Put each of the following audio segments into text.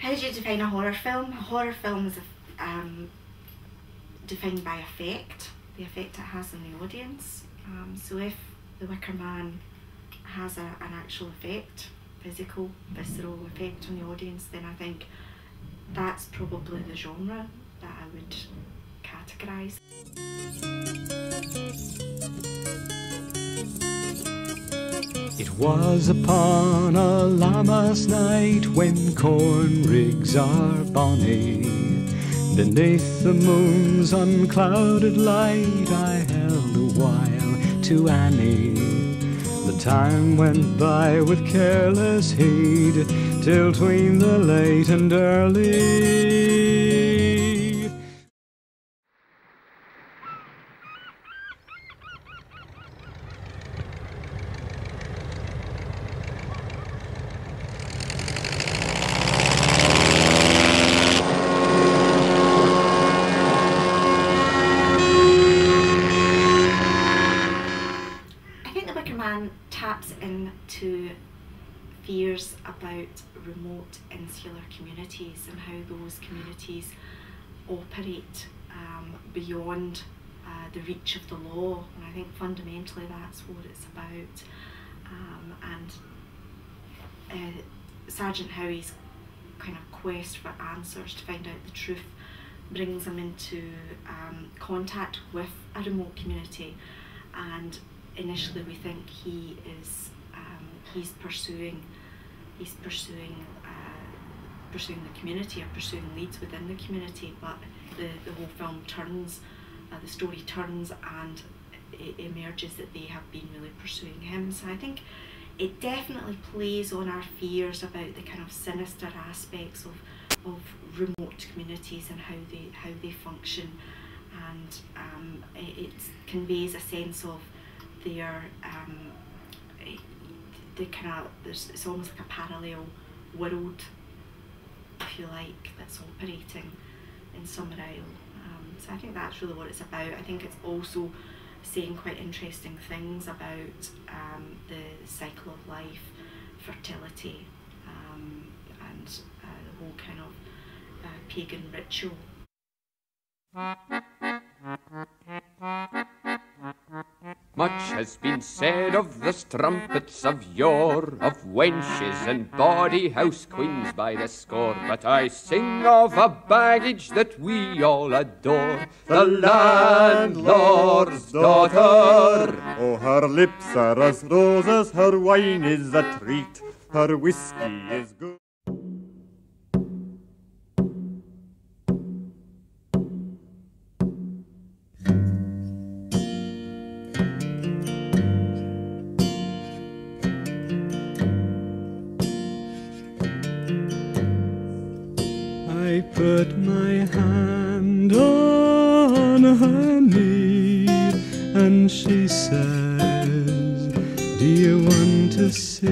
how do you define a horror film? A horror film is um, defined by effect, the effect it has on the audience. Um, so if The Wicker Man has a, an actual effect, physical, visceral effect on the audience, then I think that's probably the genre that I would categorise. It was upon a Lammas night when corn rigs are bonny. Beneath the moon's unclouded light, I held a while to Annie. The time went by with careless heed, till tween the late and early. Communities and how those communities operate um, beyond uh, the reach of the law. And I think fundamentally that's what it's about. Um, and uh, Sergeant Howie's kind of quest for answers to find out the truth brings him into um, contact with a remote community and initially we think he is um, he's pursuing he's pursuing pursuing the community or pursuing leads within the community, but the, the whole film turns, uh, the story turns, and it emerges that they have been really pursuing him. So I think it definitely plays on our fears about the kind of sinister aspects of of remote communities and how they how they function, and um, it, it conveys a sense of their um, the kind of there's it's almost like a parallel world if you like, that's operating in Summerisle. Um, so I think that's really what it's about. I think it's also saying quite interesting things about um, the cycle of life, fertility, um, and uh, the whole kind of uh, pagan ritual. Much has been said of the strumpets of yore, of wenches and bawdy house queens by the score. But I sing of a baggage that we all adore, the landlord's daughter. Oh, her lips are as roses, her wine is a treat, her whiskey is good.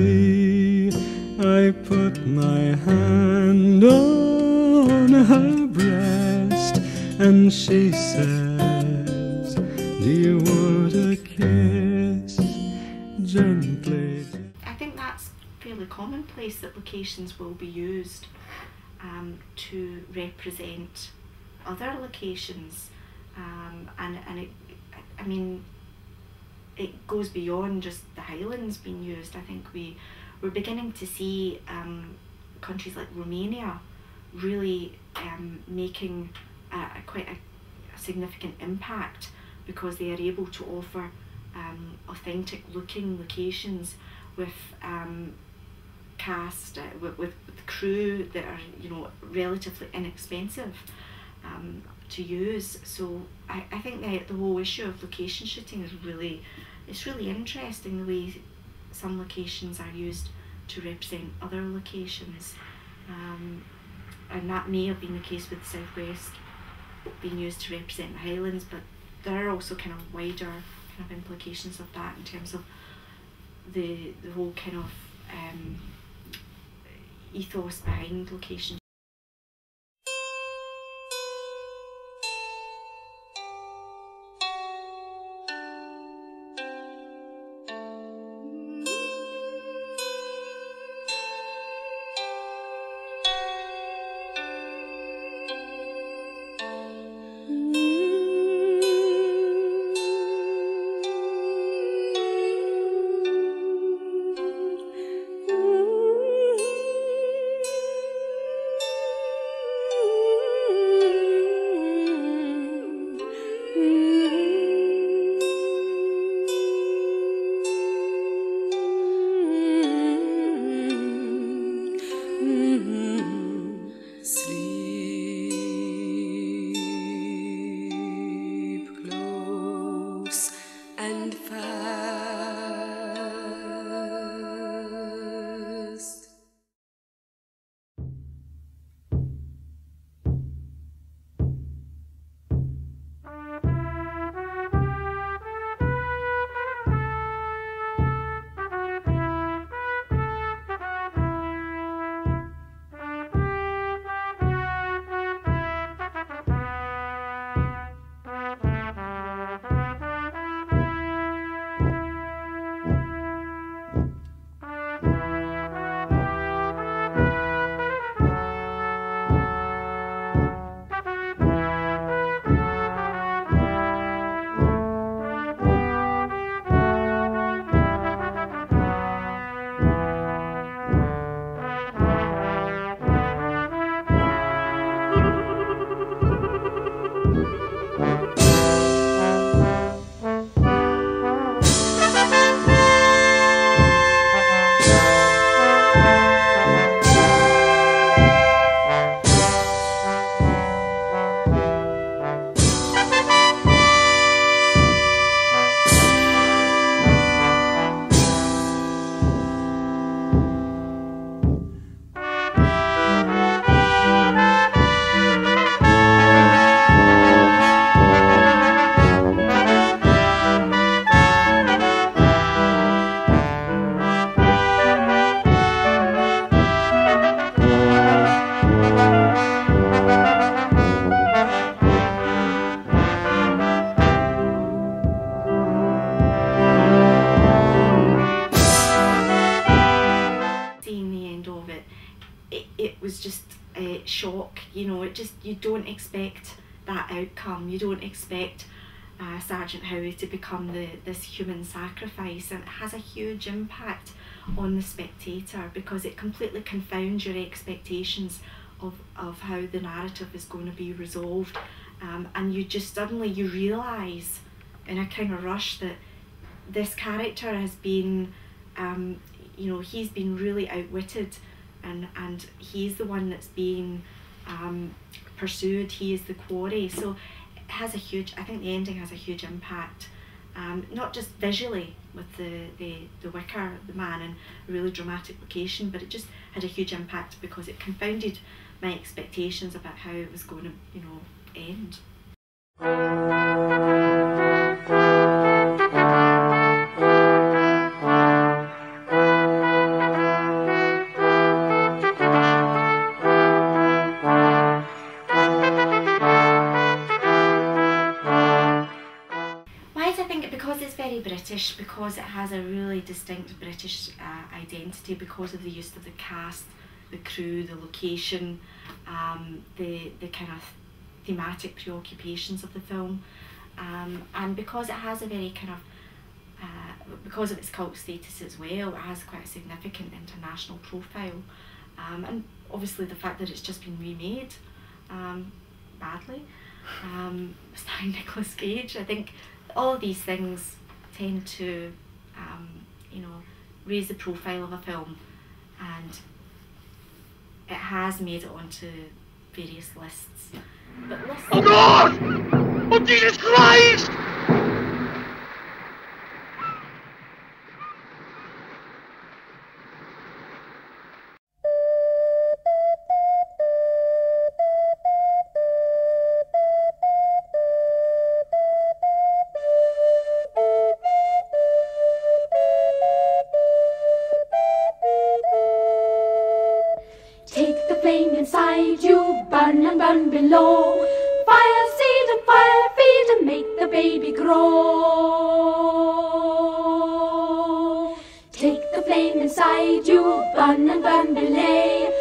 I put my hand on her breast and she says, Do you want a kiss? Gently. I think that's fairly commonplace that locations will be used um, to represent other locations um, and, and it, I mean it goes beyond just the Highlands being used. I think we we're beginning to see um, countries like Romania really um, making a, a quite a, a, significant impact because they are able to offer um, authentic looking locations with um, cast uh, with, with, with crew that are you know relatively inexpensive um, to use. So I, I think that the whole issue of location shooting is really it's really interesting the way some locations are used to represent other locations. Um, and that may have been the case with the southwest being used to represent the highlands but there are also kind of wider kind of implications of that in terms of the the whole kind of um, ethos behind location sky. Shock. You know, it just you don't expect that outcome. You don't expect uh, Sergeant Howie to become the this human sacrifice, and it has a huge impact on the spectator because it completely confounds your expectations of, of how the narrative is going to be resolved um, and you just suddenly you realize in a kind of rush that this character has been um, you know he's been really outwitted and and he's the one that's being um, pursued he is the quarry so it has a huge I think the ending has a huge impact um, not just visually with the, the, the wicker, the man in a really dramatic location, but it just had a huge impact because it confounded my expectations about how it was going to, you know, end. British, because it has a really distinct British uh, identity, because of the use of the cast, the crew, the location, um, the, the kind of thematic preoccupations of the film, um, and because it has a very kind of uh, because of its cult status as well, it has quite a significant international profile, um, and obviously the fact that it's just been remade um, badly, um, starring Nicolas Cage. I think all of these things tend to, um, you know, raise the profile of a film, and it has made it onto various lists. But. Oh God! Oh Jesus Christ! Flame inside you, burn and burn below. Fire seed and fire feed and make the baby grow. Take the flame inside you, burn and burn below.